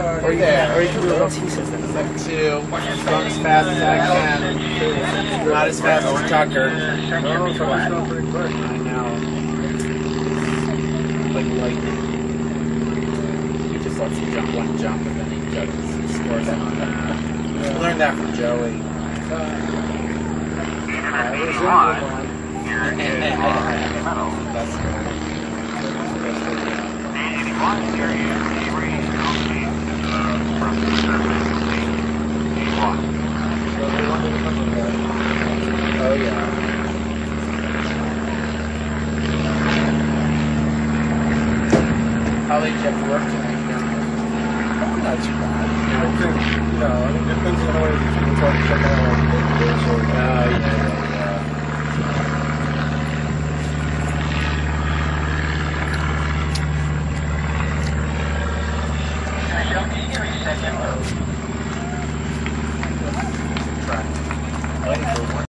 Or you can, or you can real T-says Step two, run as fast as I can. Not as fast as Tucker. No, so it's not pretty quick. I know. Like lightning. He just lets you jump one jump and then he judges he scores him on that. I learned that from Joey. I was in the one. That's good. Oh how they kept working like that. Probably not too bad. You Yeah, I think, you know, it depends on whether people try to check out like big deals or not. Yeah, yeah, yeah. You a second?